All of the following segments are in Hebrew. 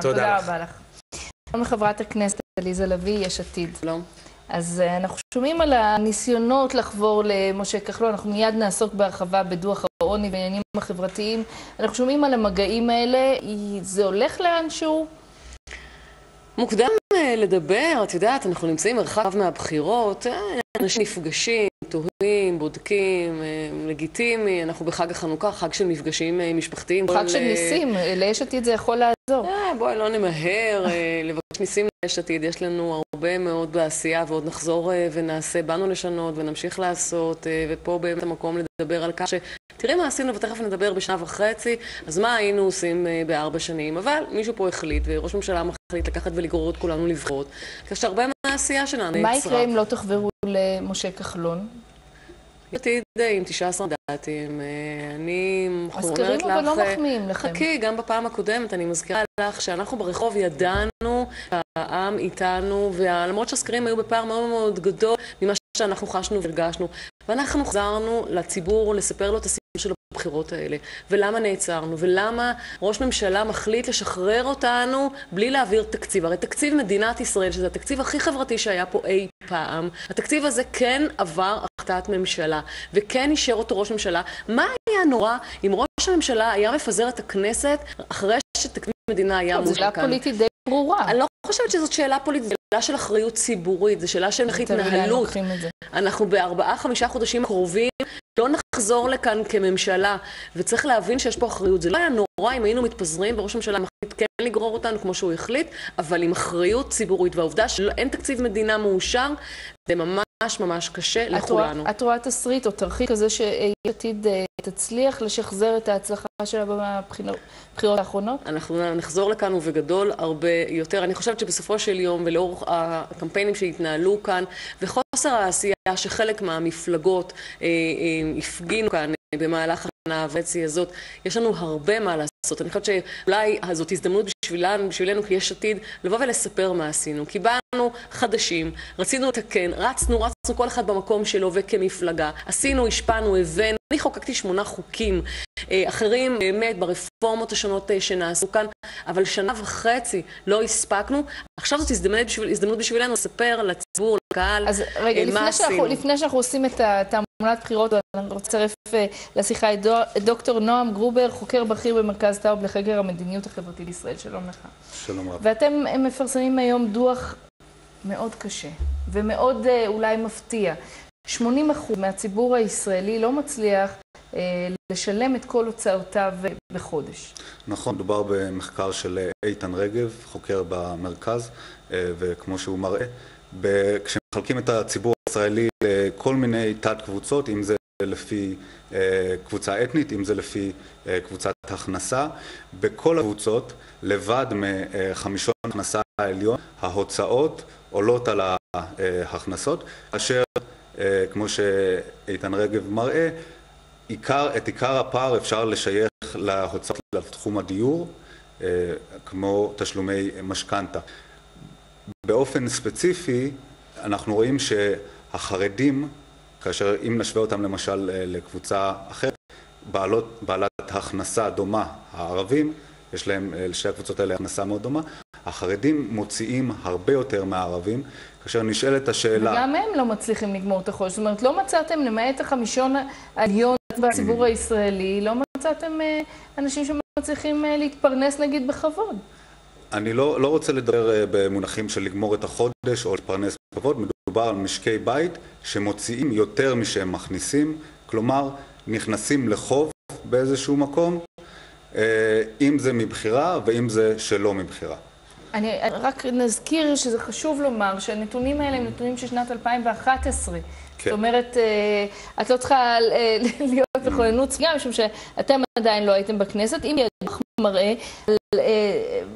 תודה רבה לך. שלום לחברת הכנסת עליזה לביא, יש עתיד. שלום. אז אנחנו שומעים על הניסיונות לחבור למשה כחלון, אנחנו מיד נעסוק בהרחבה בדוח העוני בעניינים החברתיים. אנחנו שומעים על המגעים האלה, זה הולך לאנשהו? מוקדם לדבר, את יודעת, אנחנו נמצאים מרחב מהבחירות, אנשים נפגשים, תוהים, בודקים, לגיטימי, אנחנו בחג החנוכה, חג של מפגשים משפחתיים. חג של ניסים, ליש עתיד זה יכול לעזור. בואי לא נמהר לבקש ניסים ליש עתיד, יש לנו הרבה מאוד בעשייה ועוד נחזור ונעשה, באנו לשנות ונמשיך לעשות, ופה באמת המקום לדבר על כך ש... תראי מה עשינו ותכף נדבר בשנה וחצי, אז מה היינו עושים בארבע שנים? אבל מישהו פה החליט, וראש ממשלה מחליט לקחת ולגרור את כולנו לבחירות, כך שהרבה מהעשייה שלנו נצרף. מה יקרה אם לא תחברו למשה כחלון? עתיד עם 19 דעתים, אני אומרת לך... אבל לא מחמיאים לכם. חכי, גם בפעם הקודמת אני מזכירה לך שאנחנו ברחוב ידענו, העם איתנו, ולמרות שהסקרים היו בפער מאוד מאוד גדול ממה שאנחנו חשנו והרגשנו, ואנחנו חזרנו לציבור לספר לו את הסיפור של הבחירות האלה, ולמה נעצרנו, ולמה ראש ממשלה מחליט לשחרר אותנו בלי להעביר תקציב. הרי תקציב מדינת ישראל, שזה התקציב הכי חברתי שהיה פה אי פעם, התקציב הזה כן עבר החלטת ממשלה, וכן אישר אותו ראש ממשלה. מה היה נורא אם ראש הממשלה היה מפזר את הכנסת אחרי שתקציב מדינה היה מושקע? זו שאלה פוליטית די ברורה. אני לא חושבת שזאת שאלה פוליטית, זו שאלה של אחריות ציבורית, זו שאלה של התנהלות. אנחנו בארבעה, חמישה חודשים הקרובים לא נחזור לכאן כממשלה, וצריך להבין שיש פה אחריות. זה לא היה נורא אם היינו מתפזרים וראש הממשלה מחליט כן לגרור אותנו כמו שהוא החליט, אבל עם אחריות ציבורית. והעובדה שאין תקציב מדינה מאושר, זה ממש ממש קשה לכולנו. את רואה תסריט או תרחיק כזה שיש עתיד תצליח לשחזר את ההצלחה שלה בבחירות האחרונות? אנחנו נחזור לכאן ובגדול הרבה יותר. אני חושבת שבסופו של יום ולאורך הקמפיינים שהתנהלו כאן, וחוסר העשייה שחלק מהמפלגות הפגינו כאן במהלך השנה וחצי הזאת, יש לנו הרבה מה לעשות. אני חושבת שאולי זאת הזדמנות בשבילנו, בשבילנו כיש עתיד, לבוא ולספר מה עשינו. כי באנו חדשים, רצינו לתקן, רצנו, רצנו כל אחד במקום שלו וכמפלגה. עשינו, השפענו, הבאנו. אני חוקקתי שמונה חוקים. אחרים באמת ברפורמות השונות שנעשו כאן, אבל שנה וחצי לא הספקנו. עכשיו זאת הזדמנות בשבילנו לספר לציבור, לקהל, אז רגע, לפני שאנחנו, לפני שאנחנו עושים את תעמולת בחירות, אני רוצה לצרף לשיחה את דוקטור נועם גרובר, חוקר בכיר במרכז טאוב לחקר המדיניות החברתית בישראל. שלום לך. שלום רב. ואתם מפרסמים היום דוח מאוד קשה, ומאוד אולי מפתיע. 80% מהציבור הישראלי לא מצליח לשלם את כל הוצאותיו בחודש. נכון, מדובר במחקר של איתן רגב, חוקר במרכז, וכמו שהוא מראה, כשמחלקים את הציבור הישראלי לכל מיני תת קבוצות, אם זה לפי קבוצה אתנית, אם זה לפי קבוצת הכנסה, בכל הקבוצות, לבד מחמישון הכנסה העליון, ההוצאות עולות על ההכנסות, אשר כמו שאיתן רגב מראה, עיקר, את עיקר הפער אפשר לשייך להוצאות לתחום הדיור, כמו תשלומי משכנתה. באופן ספציפי, אנחנו רואים שהחרדים, כאשר אם נשווה אותם למשל לקבוצה אחרת, בעלות, בעלת הכנסה דומה, הערבים, יש להם, לשתי הקבוצות האלה הכנסה מאוד דומה, החרדים מוציאים הרבה יותר מהערבים, כאשר נשאלת השאלה... וגם הם לא מצליחים לגמור את החודש. זאת אומרת, לא מצאתם, למעט החמישון העליון בציבור הישראלי, לא מצאתם אנשים שמצליחים להתפרנס, נגיד, בכבוד. אני לא, לא רוצה לדבר במונחים של לגמור את החודש או להתפרנס בכבוד, מדובר על משקי בית שמוציאים יותר משהם מכניסים, כלומר, נכנסים לחוב באיזשהו מקום, אם זה מבחירה ואם זה שלא מבחירה. אני רק נזכיר שזה חשוב לומר שהנתונים האלה הם נתונים של שנת 2011. זאת אומרת, את לא צריכה להיות בכוננות סגירה, משום שאתם עדיין לא הייתם בכנסת. אם ידוח מראה על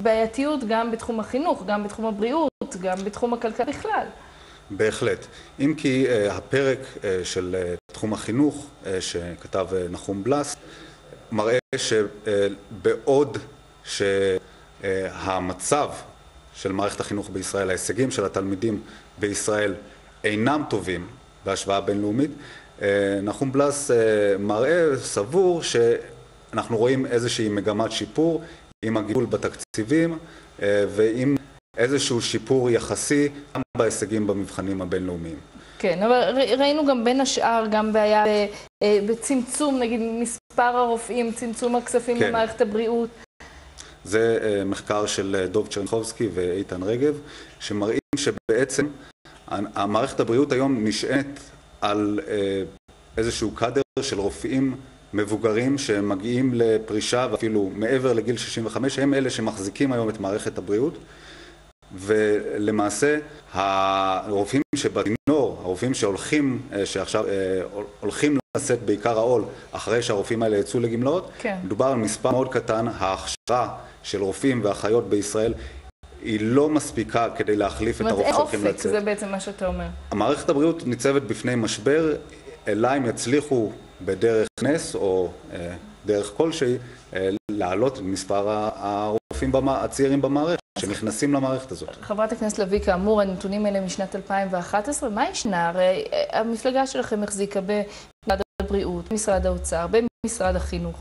בעייתיות גם בתחום החינוך, גם בתחום הבריאות, גם בתחום הכלכלה בכלל. בהחלט. אם כי הפרק של תחום החינוך שכתב נחום בלס, מראה שבעוד שהמצב של מערכת החינוך בישראל, ההישגים של התלמידים בישראל אינם טובים בהשוואה בינלאומית, נחום בלס מראה, סבור, שאנחנו רואים איזושהי מגמת שיפור עם הגידול בתקציבים ועם איזשהו שיפור יחסי גם בהישגים במבחנים הבינלאומיים. כן, אבל ראינו גם בין השאר גם בעיה בצמצום, נגיד מספר הרופאים, צמצום הכספים כן. במערכת הבריאות. זה מחקר של דוב צ'רנחובסקי ואיתן רגב, שמראים שבעצם המערכת הבריאות היום נשענת על איזשהו קאדר של רופאים מבוגרים שמגיעים לפרישה ואפילו מעבר לגיל 65, הם אלה שמחזיקים היום את מערכת הבריאות ולמעשה הרופאים שבצינור, הרופאים שהולכים, שעכשיו הולכים לשאת בעיקר העול אחרי שהרופאים האלה יצאו לגמלאות, כן. מדובר על מספר מאוד קטן, ההכשרה של רופאים ואחיות בישראל היא לא מספיקה כדי להחליף את הרופאים שהולכים לצאת. זאת אומרת, זה בעצם מה שאתה אומר. המערכת הבריאות ניצבת בפני משבר, אלא אם יצליחו בדרך נס או דרך כלשהי להעלות את מספר הרופאים הצעירים במערכת שנכנסים למערכת הזאת. חברת הכנסת לביא, כאמור, הנתונים האלה משנת 2011, מה ישנה? הרי המפלגה שלכם החזיקה במשרד הבריאות, במשרד האוצר, במשרד החינוך.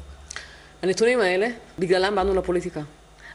הנתונים האלה, בגללם באנו לפוליטיקה.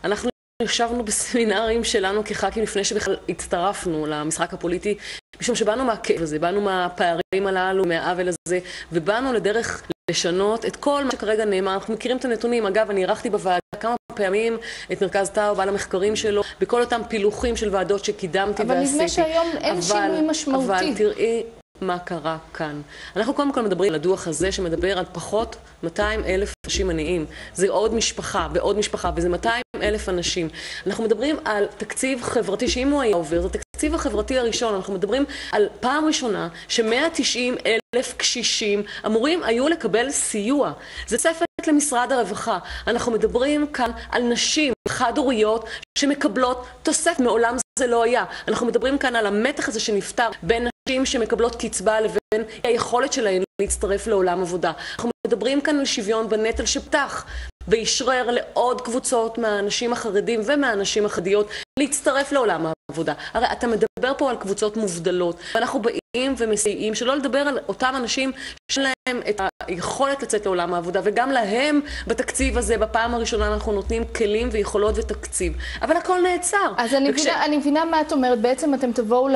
אנחנו ישבנו בסמינרים שלנו כח"כים לפני שבכלל הצטרפנו למשחק הפוליטי, משום שבאנו מהכאב הזה, באנו מהפערים הללו, מהעוול הזה, ובאנו לדרך לשנות את כל מה שכרגע נאמר. אנחנו מכירים את הנתונים. אגב, אני ערכתי בוועדה כמה פעמים את מרכז טאו, בעל המחקרים שלו, בכל אותם פילוחים של ועדות שקידמתי אבל ועשיתי. אבל נדמה שהיום אין שינוי משמעותי. אבל תראי... מה קרה כאן. אנחנו קודם כל מדברים על הדוח הזה שמדבר על פחות 200 אלף אנשים עניים. זה עוד משפחה ועוד משפחה, וזה 200 אלף אנשים. אנחנו מדברים על תקציב חברתי, שאם הוא היה עובר, זה התקציב החברתי הראשון. אנחנו מדברים על פעם ראשונה ש-190 אלף קשישים אמורים היו לקבל סיוע. זה תוספת למשרד הרווחה. אנחנו מדברים כאן על נשים חד-הוריות שמקבלות תוספת. מעולם זה לא היה. אנחנו מדברים כאן על המתח הזה שנפתר בין נשים שמקבלות קצבה לבין היכולת שלהן להצטרף לעולם עבודה. אנחנו מדברים כאן על שוויון בנטל שפתח ואישרר לעוד קבוצות מהאנשים החרדים ומהאנשים החרדיות להצטרף לעולם העבודה. הרי אתה מדבר פה על קבוצות מובדלות, ואנחנו באים ומסייעים, שלא לדבר על אותם אנשים שאין להם את היכולת לצאת לעולם העבודה, וגם להם בתקציב הזה, בפעם הראשונה אנחנו נותנים כלים ויכולות ותקציב. אבל הכל נעצר. אז אני, וכש... מבינה, אני מבינה מה את אומרת. בעצם אתם תבואו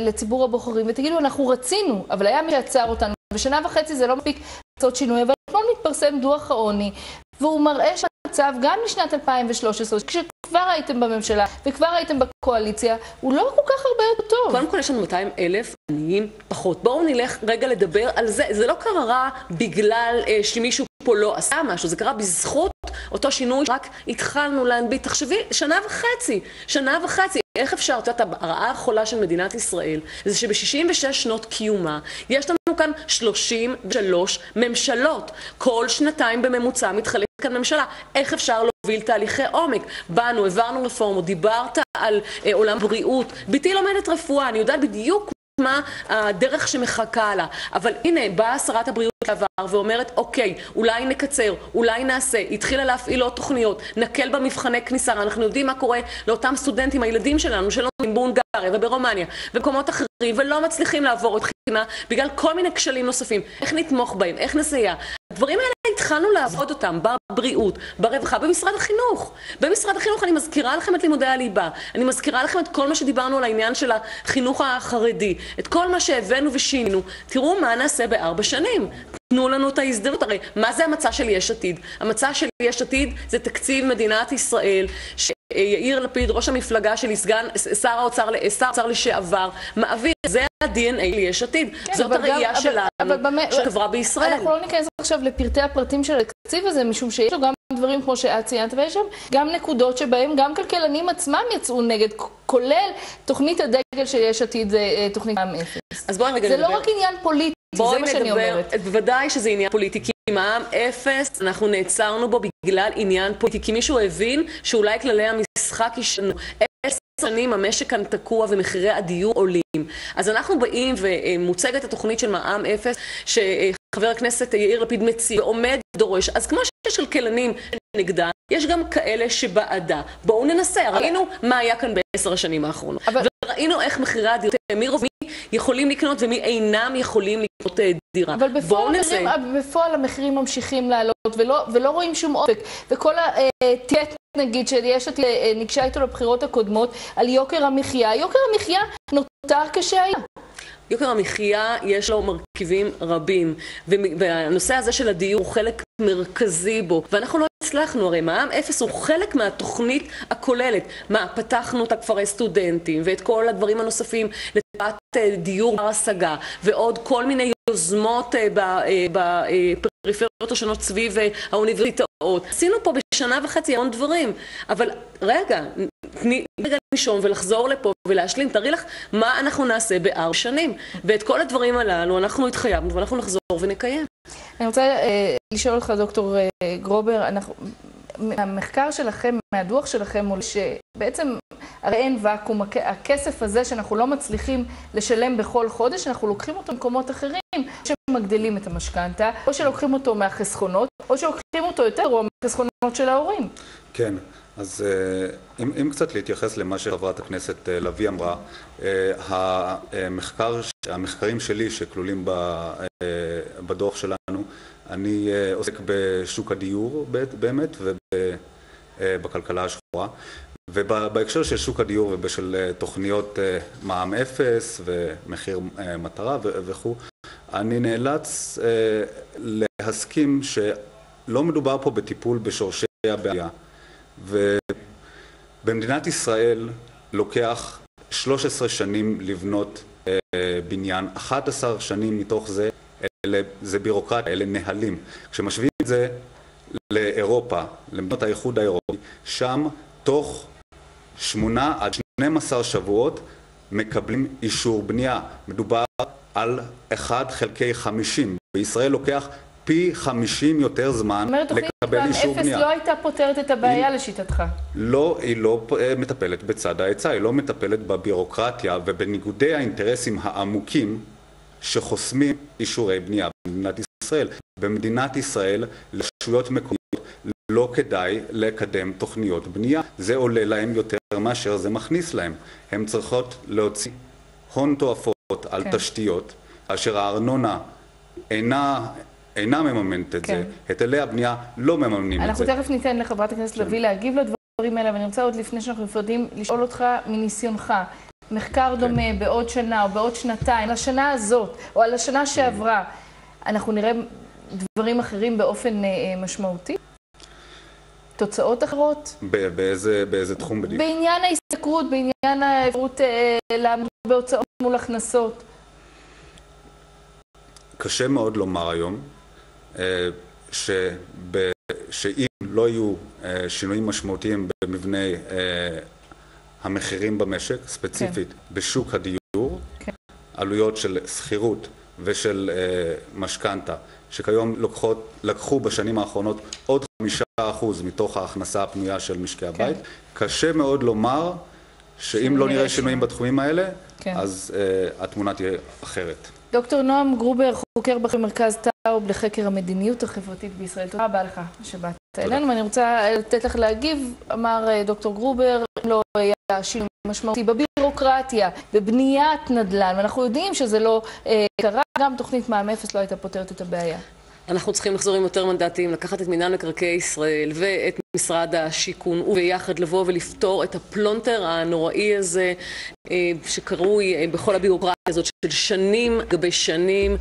לציבור הבוחרים ותגידו, אנחנו רצינו, אבל היה מי שעצר אותנו, ושנה וחצי זה לא מספיק לעשות שינוי, אבל אתמול מתפרסם דוח העוני, והוא מראה שהמצב גם לשנת 2013, כשכבר הייתם בממשלה וכבר הייתם בקואליציה, הוא לא כל כך הרבה יותר טוב. קודם כל יש לנו 200 אלף עניים פחות. בואו נלך רגע לדבר על זה. זה לא קרה בגלל אה, שמישהו פה לא עשה משהו, זה קרה בזכות אותו שינוי רק התחלנו להנביט. תחשבי, שנה וחצי, שנה וחצי. איך אפשר, את יודעת, הרעה החולה של מדינת ישראל, זה שב-66 שנות קיומה, יש לנו כאן 33 ממשלות. כל שנתיים בממוצע מתחלקת כאן ממשלה. איך אפשר להוביל תהליכי עומק? באנו, העברנו רפורמות, דיברת על אה, עולם בריאות. ביתי לומדת רפואה, אני יודעת בדיוק מה הדרך שמחכה לה. אבל הנה, באה שרת הבריאות לעבר ואומרת, אוקיי, אולי נקצר, אולי נעשה, התחילה להפעיל עוד תוכניות, נקל במבחני כניסה, אנחנו יודעים מה קורה לאותם סטודנטים, הילדים שלנו, שלומדים בהונגריה וברומניה ובמקומות אחרים, ולא מצליחים לעבור את בחינה בגלל כל מיני כשלים נוספים. איך נתמוך בהם, איך נסייע. הדברים האלה התחלנו לעבוד אותם בבריאות, ברווחה, במשרד החינוך. במשרד החינוך אני מזכירה לכם את לימודי הליבה, אני מזכירה לכם את כל מה שדיברנו על העניין של החינוך החרדי, את כל מה שהבאנו ושינינו. תראו מה נעשה בארבע שנים. תנו לנו את ההזדמנות, הרי מה זה המצע של יש עתיד? המצע של יש עתיד זה תקציב מדינת ישראל, שיאיר לפיד, ראש המפלגה שלי, סגן שר האוצר, שר האוצר לשעבר, מעביר, זה ה-DNA ליש עתיד. כן, זאת הראייה שלנו, אבל שחברה בישראל. אנחנו לא ניכנס עכשיו לפרטי הפרטים של התקציב הזה, משום שיש לו גם דברים כמו שאת ציינת, ויש שם גם נקודות שבהם גם כלכלנים עצמם יצאו נגד, כולל תוכנית הדגל של יש עתיד, זה אה, תוכנית מע"מ אפס. אז בואי רגע נדבר. זה לא רק עניין פוליטי. זה מה שאני אומרת. בוודאי שזה עניין פוליטי, מע"מ אפס, אנחנו נעצרנו בו בגלל עניין פוליטי, כי מישהו הבין שאולי כללי המשחק ישנו. שנים המשק כאן תקוע ומחירי הדיור עולים. אז אנחנו באים ומוצגת התוכנית של מע"מ אפס, שחבר הכנסת יאיר לפיד מציע ועומד דורש. אז כמו שיש כלכלנים נגדה, יש גם כאלה שבעדה. בואו ננסה, ראינו מה היה כאן בעשר השנים האחרונות. אבל... ראינו איך מחירי הדירות האמירו, ומי יכולים לקנות ומי אינם יכולים לקנות אה, דירה. אבל בפועל, המחירים, בפועל המחירים ממשיכים לעלות, ולא, ולא רואים שום אופק. וכל הטט, נגיד, שיש אותי, ניגשה איתו לבחירות הקודמות, על יוקר המחיה, יוקר המחיה נותר כשהיה. יוקר המחיה יש לו מרכיבים רבים, והנושא הזה של הדיור הוא חלק מרכזי בו, ואנחנו לא הצלחנו, הרי מע"מ אפס הוא חלק מהתוכנית הכוללת. מה, פתחנו את הכפרי סטודנטים ואת כל הדברים הנוספים לטובת אה, דיור בר השגה, ועוד כל מיני יוזמות אה, בפריפריות אה, השונות סביב האוניברסיטאות. עשינו פה בשנה וחצי המון דברים, אבל רגע, תני רגע לנשום ולחזור לפה ולהשלים. תראי לך מה אנחנו נעשה בארבע שנים. ואת כל הדברים הללו אנחנו התחייבנו ואנחנו נחזור ונקיים. אני רוצה אה, לשאול אותך, דוקטור אה, גרובר, אנחנו, המחקר שלכם, מהדוח שלכם, שבעצם הרי אין ואקום, הכסף הזה שאנחנו לא מצליחים לשלם בכל חודש, אנחנו לוקחים אותו במקומות אחרים שמגדילים את המשכנתה, או שלוקחים אותו מהחסכונות, או שלוקחים אותו יותר או מהחסכונות של ההורים. כן. אז אה, אם, אם קצת להתייחס למה שחברת הכנסת אה, לביא אמרה, אה, המחקר, המחקרים שלי שכלולים בדוח שלנו, אני עוסק בשוק הדיור באמת ובכלכלה השחורה ובהקשר של שוק הדיור ובשל תוכניות מע"מ אפס ומחיר מטרה וכו', אני נאלץ להסכים שלא מדובר פה בטיפול בשורשי הבעיה ובמדינת ישראל לוקח 13 שנים לבנות אה, בניין, 11 שנים מתוך זה אלה, זה בירוקרטיה, אלה נהלים. כשמשווים את זה לאירופה, למדינות האיחוד האירופי, שם תוך 8 עד 12 שבועות מקבלים אישור בנייה. מדובר על 1 חלקי 50. בישראל לוקח פי 50 יותר זמן לקבל אישור בנייה. אפס לא הייתה פותרת את הבעיה לשיטתך. לא, היא לא אה, מטפלת בצד ההיצע, היא לא מטפלת בבירוקרטיה ובניגודי האינטרסים העמוקים שחוסמים אישורי בנייה במדינת ישראל. במדינת ישראל, לרשויות מקומיות לא כדאי לקדם תוכניות בנייה. זה עולה להם יותר מאשר זה מכניס להם. הן צריכות להוציא הון תועפות על כן. תשתיות, אשר הארנונה אינה אינה מממנת את כן. זה, היטלי הבנייה לא מממנים את זה. אנחנו תכף ניתן לחברת הכנסת כן. לביא להגיב לדברים האלה, ואני רוצה עוד לפני שאנחנו נפרדים לשאול אותך מניסיונך. מחקר כן. דומה בעוד שנה או בעוד שנתיים, לשנה הזאת או על השנה שעברה, אנחנו נראה דברים אחרים באופן אה משמעותי? תוצאות אחרות? באיזה, באיזה תחום בדיוק? בעניין ההשתכרות, בעניין האפשרות אה, לעמוד בהוצאות מול הכנסות. קשה מאוד לומר היום. אה, שב, שאם לא יהיו אה, שינויים משמעותיים במבנה אה, המחירים במשק, ספציפית כן. בשוק הדיור, כן. עלויות של שכירות ושל משכנתה, שכיום לוקחות, לקחו בשנים האחרונות עוד חמישה אחוז מתוך ההכנסה הפנויה של משקי כן. הבית, קשה מאוד לומר שאם לא נראה שינויים בתחומים האלה, כן. אז uh, התמונה תהיה אחרת. דוקטור נועם גרובר, חוקר במרכז טאוב לחקר המדיניות החברתית בישראל. תודה רבה לך שבאת אלינו, ואני רוצה לתת לך להגיב, אמר אה, דוקטור גרובר, אם לא היה שינוי משמעותי בבירוקרטיה, בבניית נדל"ן, ואנחנו יודעים שזה לא אה, קרה, גם תוכנית מע"מ אפס לא הייתה פותרת את הבעיה. אנחנו צריכים לחזור עם יותר מנדטים, לקחת את מינהל מקרקעי ישראל ואת משרד השיכון וביחד לבוא ולפתור את הפלונטר הנוראי הזה אה, שקרוי אה, בכל הביורוקרטיה הזאת של שנים על גבי שנים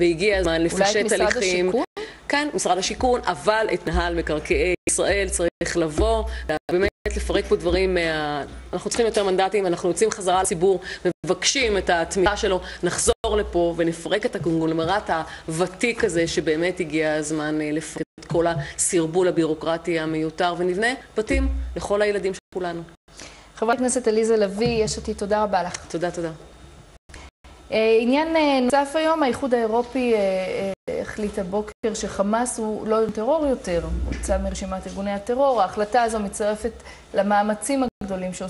והגיע הזמן לפשט הליכים. אולי את משרד השיכון? כן, משרד השיכון, אבל את מינהל מקרקעי ישראל צריך לבוא ובאמת לפרק פה דברים מה... אנחנו צריכים יותר מנדטים, אנחנו יוצאים חזרה לציבור, מבקשים את התמיכה שלו, נחזור לפה ונפרק את הקונגלומרט הוותיק הזה שבאמת הגיע הזמן אה, לפרק את כל הסרבול הבירוקרטי המיותר ונבנה בתים לכל הילדים של כולנו. חברת הכנסת עליזה לביא, יש אותי, תודה רבה לך. תודה, תודה. אה, עניין אה, נוסף היום, האיחוד האירופי החליט הבוקר שחמאס הוא לא טרור יותר, הוא הוצא מרשימת ארגוני הטרור. ההחלטה הזו מצטרפת למאמצים הגדולים שעושים